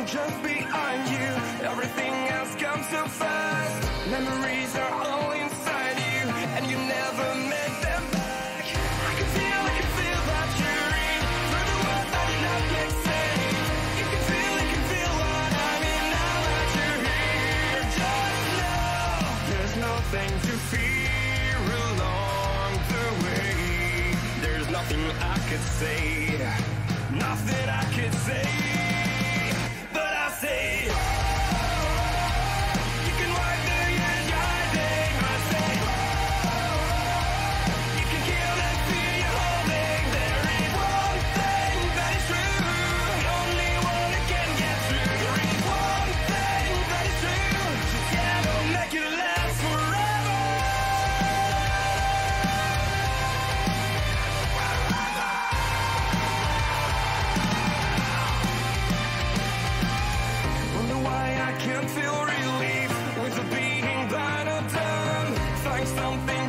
I'm just behind you. Everything else comes so fast Memories are all inside you And you never make them back. I can feel, I can feel that you're in Through the words that did not get saved You can feel, you can feel what I mean Now that you're here Just know There's nothing to fear along the way. There's nothing I could say. Nothing I could say. don't